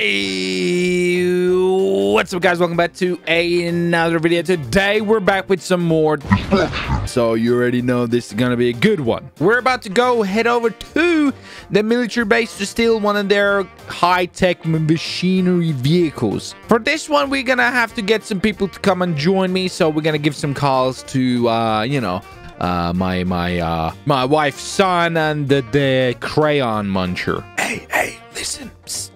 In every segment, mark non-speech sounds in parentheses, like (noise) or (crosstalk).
Hey, what's up guys? Welcome back to another video. Today we're back with some more. So you already know this is going to be a good one. We're about to go head over to the military base to steal one of their high-tech machinery vehicles. For this one, we're going to have to get some people to come and join me. So we're going to give some calls to, uh, you know, uh, my my uh, my wife's son and the, the crayon muncher. Hey, hey, listen. Psst.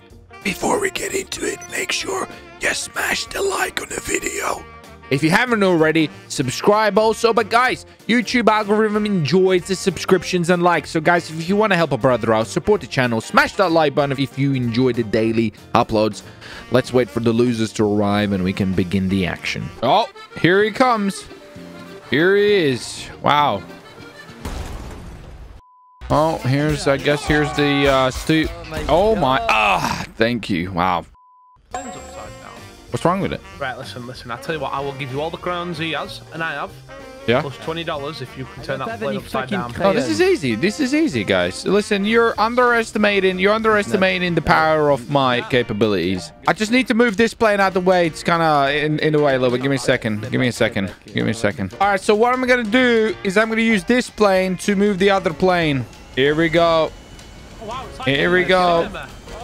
Before we get into it, make sure you smash the like on the video. If you haven't already, subscribe also. But guys, YouTube algorithm enjoys the subscriptions and likes. So guys, if you want to help a brother out, support the channel, smash that like button if you enjoy the daily uploads. Let's wait for the losers to arrive and we can begin the action. Oh, here he comes. Here he is. Wow. Oh, here's, I guess, here's the uh, stu- Oh my, ah, thank you. Wow. Pen's upside down. What's wrong with it? Right, listen, listen. I'll tell you what. I will give you all the crowns he has, and I have, Yeah? plus twenty dollars if you can turn that plane upside down. cra- Oh, this is easy. This is easy, guys. Listen, you're underestimating. You're underestimating the power of my capabilities. I just need to move this plane out of the way. It's kind of in, in the way a little bit. Give me a second. Give me a second. Give me a second. All right. So what I'm gonna do is I'm gonna use this plane to move the other plane. Here we go. Oh, wow, it's Here we go.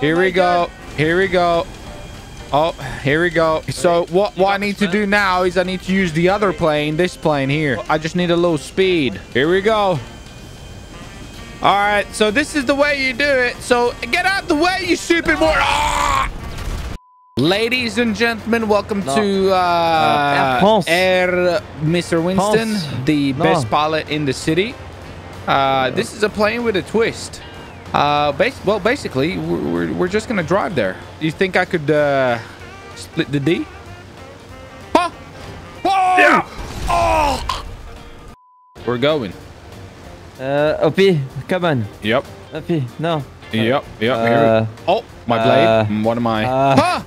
Here we go. Here we go. Oh, here we go. So what, what I need to do now is I need to use the other plane, this plane here. I just need a little speed. Here we go. All right, so this is the way you do it. So get out the way, you stupid boy. Ah! Ladies and gentlemen, welcome No. to uh, Air France. Air Mr. Winston, France. the No. best pilot in the city. Uh, this is a plane with a twist. Uh, bas- well, basically, we're, we're, we're just gonna drive there. Do you think I could uh, split the D? Huh? Whoa! Yeah. Oh! We're going. Uh, OP, come on. Yep. OP, no. Yep. Yep. Uh, here we- oh, my blade. uh, what am I? uh, Huh!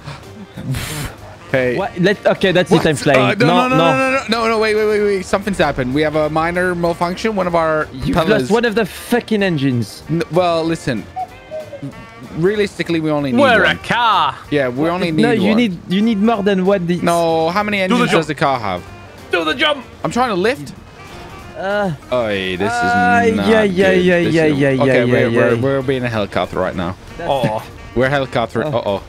(laughs) hey. What? Let, okay, that's What? it. I'm flying. Uh, no, no, no, no. no, no, no, no, no, wait, wait, wait, wait. Something's happened. We have a minor malfunction. One of our You propellers- lost one of the fucking engines. N- well, listen. Realistically, we only need We're a car. Yeah, we only need no, you one. need you need more than what the. No, how many the engines jump. does the car have? Do the jump. I'm trying to lift. Uh, Oh, this is Ah, not yeah, yeah, good. yeah, This yeah, is- yeah, Okay, yeah, we're, yeah, we're, yeah. we're being a helicopter right now. Oh, We're helicopter. Oh. Uh-oh. uh, Uh-oh.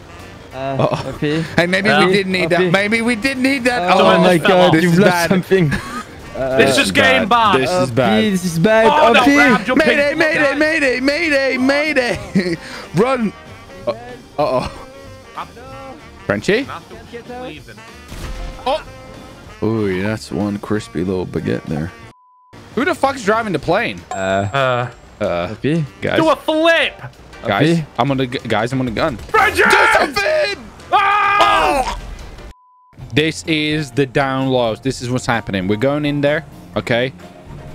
OP. Hey, maybe Yeah. we did need that. Maybe we did need that. Oh, Someone my god. This you've is lost bad. something. (laughs) this is getting bad. This is OP, bad. This is bad. Oh, no, OP. I'm. Mayday, mayday, mayday, mayday, (laughs) mayday. Run. Uh, Uh-oh. Frenchie? Leaving. Oh. Ooh, that's one crispy little baguette there. Who the fuck's driving the plane? Uh, Uh, Uh, OP. guys. do a flip. Guys, Okay. I'm on the guys. I'm on the gun. Bridget! Do something! Ah! This is the down lows. This is what's happening. We're going in there. Okay.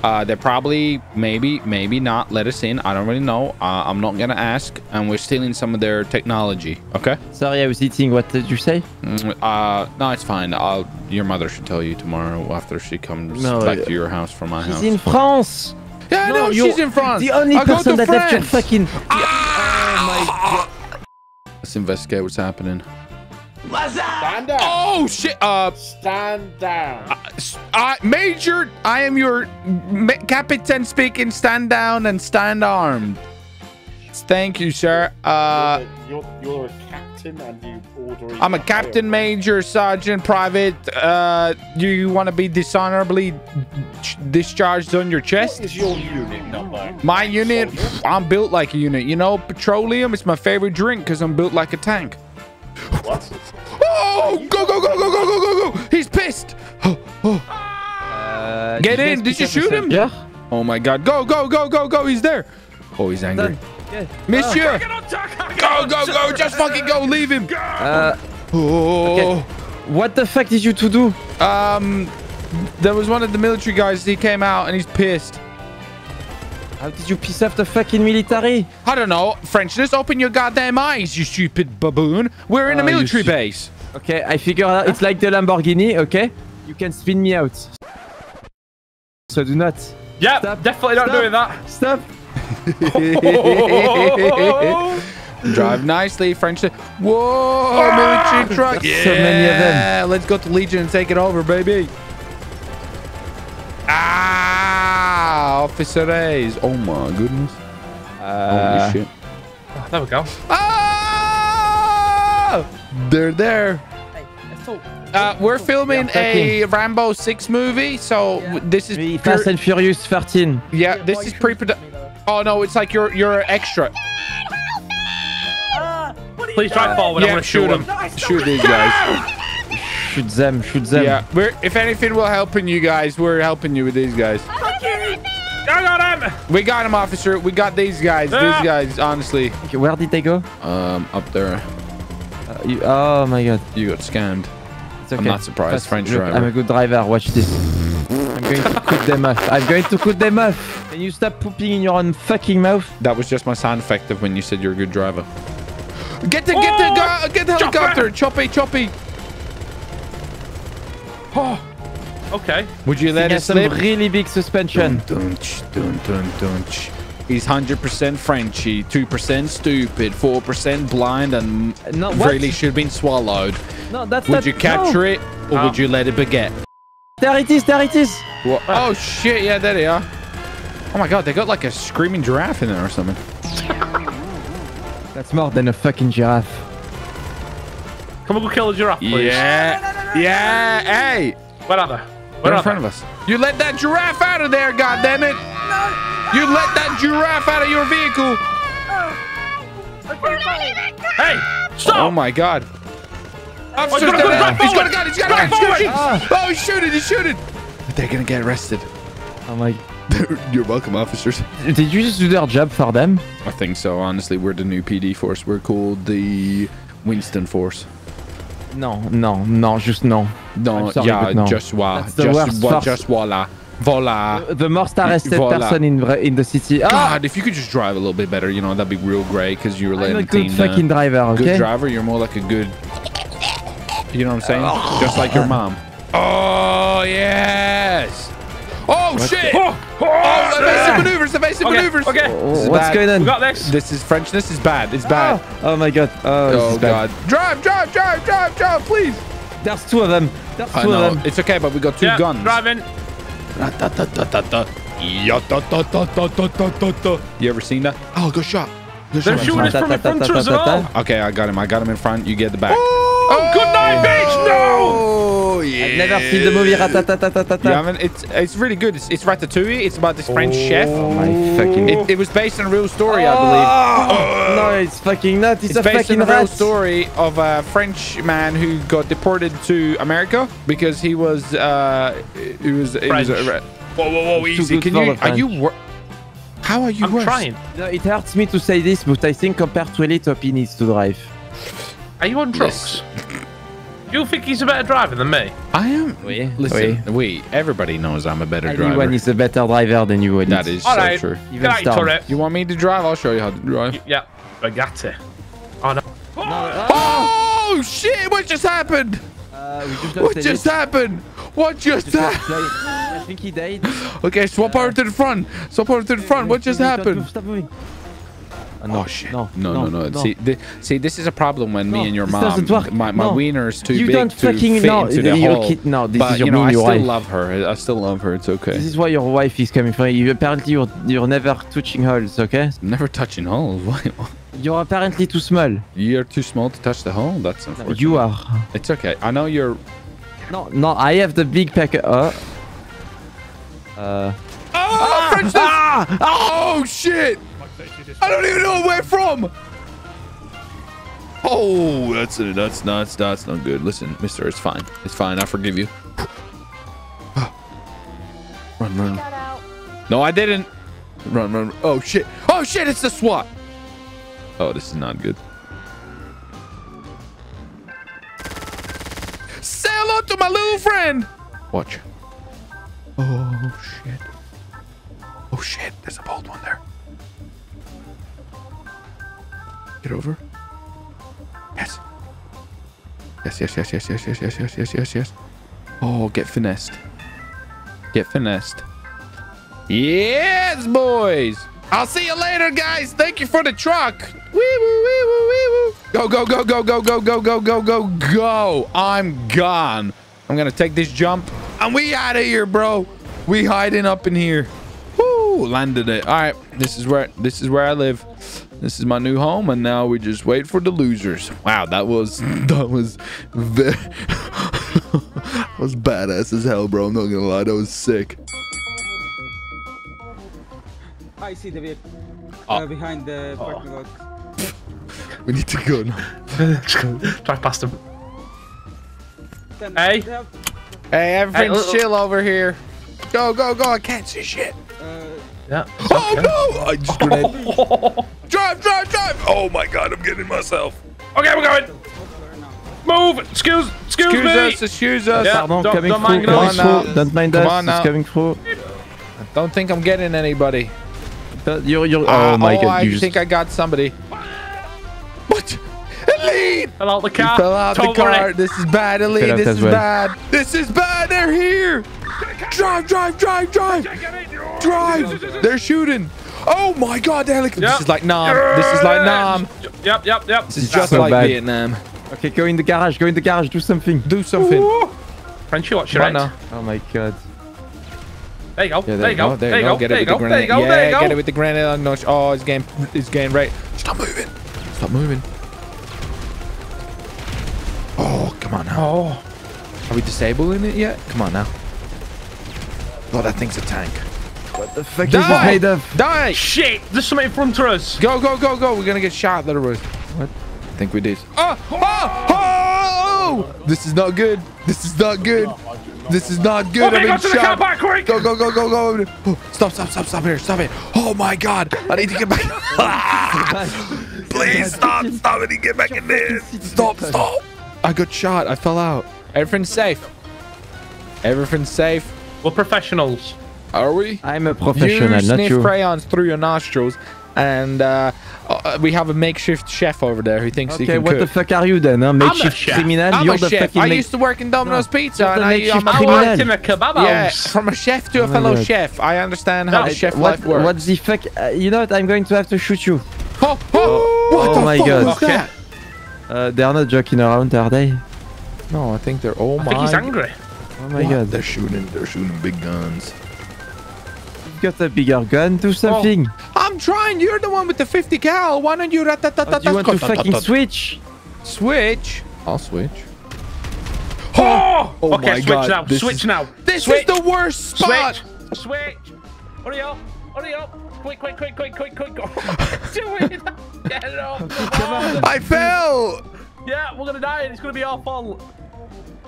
Uh, they're probably maybe maybe not let us in. I don't really know. Uh, I'm not gonna ask. And we're stealing some of their technology. Okay. Sorry, I was eating. What did you say? Mm, Uh, no, it's fine. I'll. Your mother should tell you tomorrow after she comes No, back uh, to your house from my She's house. She's in France. yeah, I know you're she's in France. The only I'll person to that left your Fucking. Let's investigate what's happening. Stand down. Oh shit! Uh, Stand down. uh, Major, I am your ma- captain speaking. Stand down and stand armed. Thank you, sir. Uh, you're, you're a captain and you order. I'm a captain, major, sergeant, private. Uh, do you want to be dishonorably discharged on your chest? is your unit number? My unit, pff, I'm built like a unit. You know, petroleum is my favorite drink because I'm built like a tank. What? Oh, go, go, go, go, go, go, go, go. He's pissed. Oh, oh. Uh, Get in. Did you pick up a shoot him? soldier? oh my God. Go, go, go, go, go. He's there. Oh, he's angry. Done. Yeah. Monsieur. Get. Go, go, go. Just fucking go. Leave him. Uh, Oh. what the fuck did you to do? Um, there was one of the military guys. He came out and he's pissed. How did you piss off the fucking military? I don't know. French, just open your goddamn eyes, you stupid baboon. We're in a Oh, military base. Okay, I figure out it's like the Lamborghini, okay? You can spin me out. So do not. Yeah, Stop. definitely not Stop. doing that. Stop! (laughs) Drive nicely, French. Whoa, military truck. There's so many of them. Yeah, let's go to Legion and take it over, baby. Ah, Officer A's. Oh my goodness. Uh, Holy shit. There we go. Ah! They're there. Uh, we're filming a Rambo 6 movie, so w- this is oui, Fast and Furious 13. yeah, this is pre-production. Oh no, it's like you're you're extra. Please drive forward. I'm yeah, gonna shoot shoot them. him. Shoot these guys. Shoot them, shoot them. Yeah, we're if anything, we're helping you guys. We're helping you with these guys. I got him. We got him, officer. We got these guys. Yeah. These guys, honestly. Okay, where did they go? Um, up there. Uh, you, oh my god. You got scammed. It's okay. I'm not surprised, Fast- French look, driver. I'm a good driver. Watch this. I'm going to cut them off. I'm going to cut them off. Can you stop pooping in your own fucking mouth? That was just my sound effect of when you said you're a good driver. Get the get the get the helicopter, choppy choppy. Oh. Okay. Would you let He it has some slip? really big suspension. Dun, dunch, dun, dun, dunch. He's 100% Frenchy, 2% stupid, 4% blind, and No, what? really should have been swallowed. No, that's Would not. you capture no. it, or No. would you let it baguette? There it is. There it is. What? Oh shit! Yeah, there they are. Oh my god, they got like a screaming giraffe in there or something. That's more than a fucking giraffe. Come on, go kill a giraffe, please. Yeah, yeah. Hey, Where are they? in front of us. You let that giraffe out of there, goddammit! No! You let that giraffe out of your vehicle. Hey, stop! Oh my god. Officer's got a down gun, there. drive He's got a forward. gun. He's got a Drive gun. He's got a forward. gun. Oh, he's shooting. He's shooting. They're gonna get arrested. Oh (laughs) my. You're welcome, officers. Did you just do their job for them? I think so. Honestly, we're the new PD force. We're called the Winston Force. No, no, no, just no. No, sorry, yeah, no. just wa, That's the just worst wa, just voila, voila. The most arrested Voilà. person in in the city. Ah, God, if you could just drive a little bit better, you know, that'd be real great because you were I'm letting a good team. fucking driver. good Okay. driver. You're more like a good. You know what I'm saying? Just like your mom. Oh yes. Oh shit! Oh, Oh, evasive yeah. maneuvers! Evasive Okay, maneuvers! okay. Oh, what's bad. going on? We got this. This is French. This is bad. It's bad. Oh, oh my god. Oh, this Oh is bad. god! Drive, drive, drive, drive, drive, please! There's two of them. There's two of them. it's okay, but we got two yeah, guns. driving. You ever seen that? Oh, good shot. Good They're shot. shooting us from in front of us at all. Okay, I got him. I got him in front. You get the back. Oh, good night, bitch. No. Oh, yeah. I've never seen the movie You Ratatatatata. haven't? It's it's really good. It's, it's Ratatouille. It's about this French chef. Oh my fucking. It, it was based on a real story, I believe. Oh, no, it's fucking not. It's, It's a based fucking on a real rat. story of a French man who got deported to America because he was uh he was he was French. a, whoa whoa whoa Too easy. Can you are you how are you I'm worse? trying. No, it hurts me to say this, but I think compared to Elite, Topi needs to drive. Are you on drugs? (laughs) You think he's a better driver than me? I am. Oui, Listen, we everybody knows I'm a better Anyone driver. is a better driver than you, Elite. That is All so right. true. Even Get out, Storm. You want me to drive? I'll show you how to drive. Yeah, Bugatti. Oh no. Oh shit! What just happened? Uh, we just What just Elite. happened? What just Just happened? I think he died. (laughs) Okay, swap over to the front. Swap over to the front. What just happened? Stop moving. Uh, no, Oh shit! No, no, no, no. See, thi- see, this is a problem when me and your mom, work. my my No. wiener is too You big don't to fucking- fit no, into the your hole. kid- no, this but is your you know, I still wife. love her. I still love her. It's okay. This is why your wife is coming from you. Apparently, you're you're never touching holes. Okay? Never touching holes. (laughs) Why? You're apparently too small. You're too small to touch the hole. That's unfortunate. You are. It's okay. I know you're. No, no. I have the big pack. Uh. Uh. Oh, French ah! Oh shit! I don't even know where from. Oh, that's it. That's not. That's not good. Listen, Mister, it's fine. It's fine. I forgive you. (sighs) run, run. No, I didn't. Run, run. Oh shit! Oh shit! It's the SWAT. Oh, this is not good. Say hello to my little friend. Watch. Oh shit. Oh shit! There's a bold one there. Get over. Yes. Yes, yes, yes, yes, yes, yes, yes, yes, yes, yes, yes. Oh, get finessed. Get finessed. Yes, boys. I'll see you later, guys. Thank you for the truck. Wee woo, wee woo. Go, go, go, go, go, go, go, go, go, go, go. I'm gone. I'm going to take this jump. And we out of here, bro. We hiding up in here. Woo, landed it. All right. This is where this is where I live. This is my new home, and now we just wait for the losers. Wow, that was (laughs) that was very (laughs) that was badass as hell, bro. I'm not gonna lie, that was sick. I see the vehicle. Oh. Uh, behind the parking lot. We need to go now. (laughs) Drive past him. Hey. Hey, everything's Hey, chill over here. Go, go, go! I can't see shit. uh, Yeah. Oh no! I just grenade. Drive, drive, drive! Oh my god, I'm getting myself. Okay, we're going. Move. Excuse. Excuse, Excuse me. us, excuse us. Yeah. Pardon, don't- coming don't through, mind coming us. through. Come on now. Don't mind Come us, on now. it's coming through. Don't think I'm getting anybody. You're, you're, Uh, oh my oh, god, I you just... think I got somebody. What? Elite! Fell out the You car. fell out the Don't car. worry. This is bad, Elite. This is well. bad. This is bad. They're here. Drive, drive, drive, drive. Drive. They're shooting. Oh my god, they're Yep. this is like Nam. This is like Nam. Yep, yep, yep. This is just so like bad. Vietnam. Okay, go in the garage, go in the garage, do something. Do something. Frenchie, what's Come your on rate? now. Oh my god. There you go. Yeah, there you go. There you go. Get it There you with the go. There grenade. you go. Yeah, There you go. get it with the grenade. notch. Oh, it's getting, it's getting right. Stop moving. Stop moving. Oh, come on now. Oh. Are we disabling it yet? Come on now. Oh, that thing's a tank. What the fuck Die! is it made of? Die! Shit! There's something in front of us. Go, go, go, go. We're gonna get shot, literally. What? I think we did. Oh! Oh! Oh! This is not good. This is not good. This is not good. Okay, I'm go being to the car shot. park, quick! Go, go, go, go, go. Oh, stop, stop, stop, stop here. Stop it. Oh my god. I need to get back. (laughs) Please stop. Stop. I need to get back in there. Stop, stop. I got shot. I fell out. Everything's safe. Everything's safe. We're professionals. Are we? I'm a professional, you not sniff you. crayons through your nostrils, and uh, uh, we have a makeshift chef over there who thinks he Okay, can what cook. the fuck are you then, huh? Makeshift chef. criminal? I'm You're a the chef. fucking I used to work in Domino's Pizza, you're and the I, makeshift I'm a I criminal. worked in a kebab yeah, (laughs) from a chef to a Oh fellow God. chef. I understand how No, the chef what, life works. what the fuck? Uh, you know what? I'm going to have to shoot you. Oh, oh, what oh the my fuck God. was Okay. that? Uh, they are not joking around, are they? No, I think they're. Oh I my. think he's angry. Oh my What? god. They're shooting. They're shooting big guns. You've got a bigger gun, do something. I'm trying. You're the one with the 50 cal. Why don't you rat tat tat Oh, do you want to fucking switch? switch? I'll switch. Oh! oh! Oh okay, my switch God, now. this Switch is- now. This switch. is the worst spot. Switch. Switch. Hurry up. Hurry up. Quick, quick, quick, quick, quick, quick. (laughs) Do it. Get it off. Come on. I (laughs) fell. Yeah, we're gonna die and it's gonna be our fault.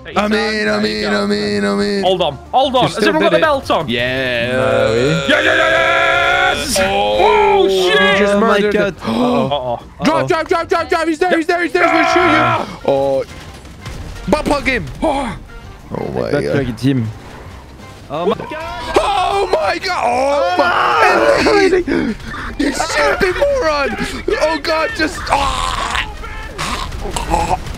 Take I'm in. I'm in. I'm in. I'm in. Hold on. Hold on. Has everyone got did the belt on? Yeah. Yeah, yeah, yeah, yes! Oh, oh shit! just oh my god. (gasps) it. Oh, Uh-oh. Drive, drive, drive, drive, drive. He's there. He's there. He's there. He's gonna shoot you. Ah! Oh. Butt plug him. Ah! Oh my That's god. like team. Oh my god. Oh my god! Oh my! Ah! Ellie! (laughs) You stupid moron! Oh god! Just ah! Oh,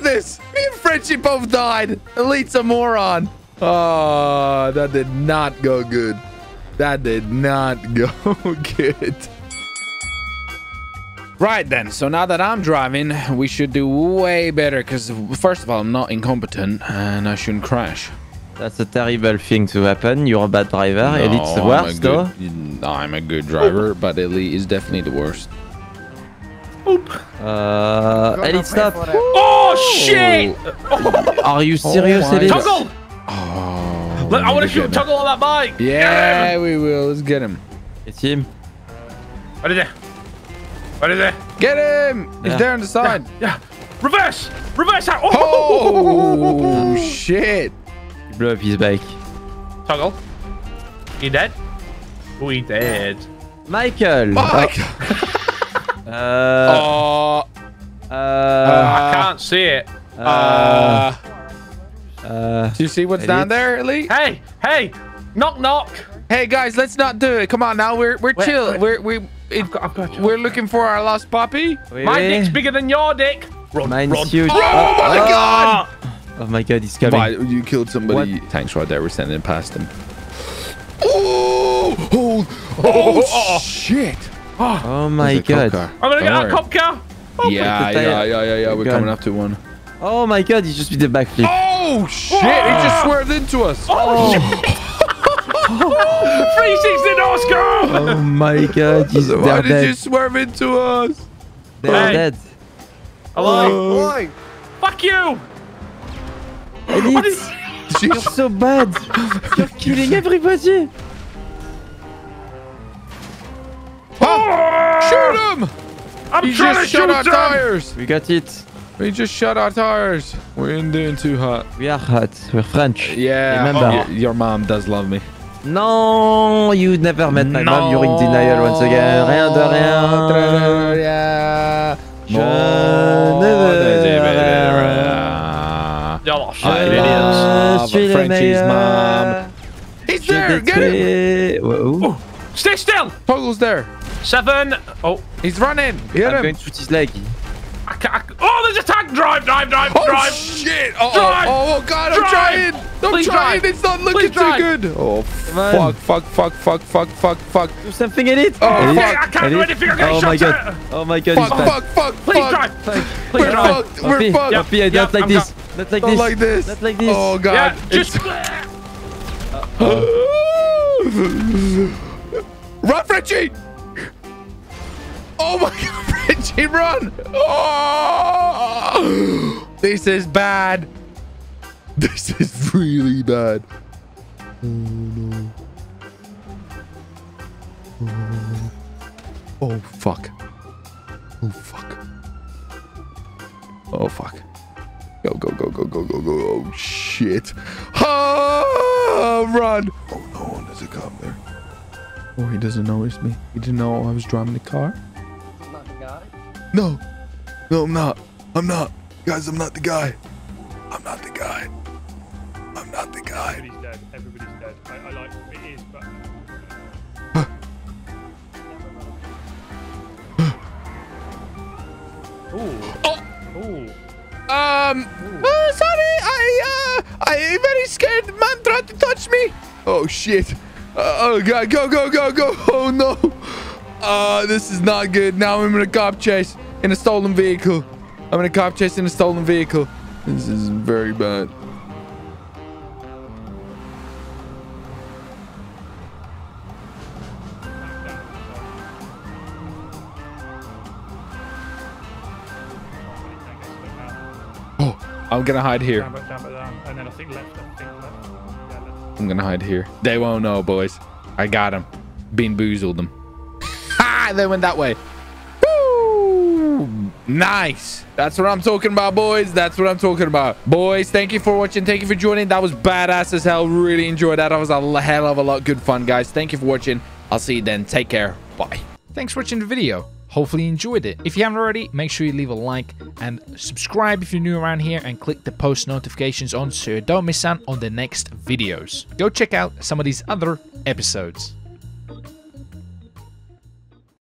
look at this. Me and Frenchie both died. Elite's a moron. Oh, that did not go good. That did not (laughs) go good. Right then, so now that I'm driving, we should do way better because first of all, I'm not incompetent and I shouldn't crash. That's a terrible thing to happen. You're a bad driver. and it's the I'm a worst, though. good, I'm a good driver, but Elite is definitely the worst. Uh, Elite, stop. Oh, shit! Are you serious, my Elite? God. Toggle! Oh, Look, I want to shoot get him. Toggle on that bike. Yeah, we will. Let's get him. It's him. What is it? What is it? Get him! He's there on the side. Yeah. Reverse! Reverse out! Oh, (laughs) shit! He blew up his bike. Toggle. He dead? We he dead. Michael. Mike! (laughs) Uh, Oh, uh, I can't see it. uh, uh, uh, do you see what's Elite? down there, Elite? Hey, hey! Knock, knock! Hey guys, let's not do it. Come on now, we're we're Wait, chill. wait. We're we it, I've got, I've got you. we're looking for our lost puppy. oui, My oui. dick's bigger than your dick. Run, Mine's run. huge. Oh my god! Oh my god, he's coming. Why you killed somebody? Tanks right there. We're sending past him. Oh! Oh! Oh! shit! Oh my There's a cop god. I'm gonna Don't get worry. that cop car. Yeah, yeah, yeah, yeah, yeah. We're Gun. coming up to one. Oh my god, he just did the backflip. Oh shit! He just swerved into us. Oh, 360 Oscar! oh my god, he's, Why they're did dead. you swerve into us? They're Hey. dead. Hello? Fuck you! Elite, you're so bad. You're killing everybody. Oh, shoot him! I'm He trying just to shut shoot our them! tires. We got it. He just shut our tires. We ain't doing too hot. We are hot. We're French. Yeah. Remember. Oh, y- your mom does love me. No, you never met my mom. You're in denial once again. Rien de rien. Yeah. Je ne veux rien. I love idiots. Je ah, suis le Frenchie's mom. He's there. Get him. détruis- Whoa. Oh, stay still! Toggle's there. Seven. Oh, He's running. Get I'm him. going to shoot his leg. I can't. I, oh, there's a tank! Drive, drive, drive, Oh drive! shit! Oh, oh, Drive! oh, oh god, I'm Drive! trying! I'm Please trying! drive! It's not looking Please too drive! good! Oh, on. fuck, fuck, fuck, fuck, fuck, fuck, fuck. Do something in it. Oh, Elite, fuck. I can't do anything, I'm getting Oh my shot god. at. Oh my god. Fuck, bad. fuck, fuck, Please fuck! drive! Please We're drive! fucked! We're Poppy, fucked! Poppy, Yeah, not like I'm this. Not like Not this. like this! Not like this. Oh god! Yeah, just. (gasps) Run, Frenchie! Oh my god, (laughs) Frenchie, run! Oh! This is bad. This is really bad. Oh no. Oh, oh fuck. Oh fuck. Oh fuck. Go, go, go, go, go, go, go. Oh shit. Ah, run. Oh no, there's a cop there. Oh, he doesn't notice me. He didn't know I was driving the car. Not the guy. No. No, I'm not. I'm not. Guys, I'm not the guy. I'm not the guy. I'm not the guy. Everybody's dead. Everybody's dead. I, I like it is, but. Ooh. Oh. Ooh. Um, uh, sorry, I, uh, I very scared man tried to touch me. Oh, shit. Uh, oh, God, go, go, go, go. Oh, no. Uh, this is not good. Now I'm in a cop chase in a stolen vehicle. I'm in a cop chase in a stolen vehicle. This is very bad. Oh, I'm gonna hide here. Down, down, down. Left. Yeah. I'm gonna hide here. They won't know, boys. I got them. Bean boozled them. Ha! They went that way. Nice. That's what I'm talking about, boys. That's what I'm talking about. Boys, thank you for watching. Thank you for joining. That was badass as hell. Really enjoyed that. That was a hell of a lot good fun, guys. Thank you for watching. I'll see you then. Take care. Bye. Thanks for watching the video. Hopefully you enjoyed it. If you haven't already, make sure you leave a like and subscribe if you're new around here and click the post notifications on so you don't miss out on the next videos. Go check out some of these other episodes.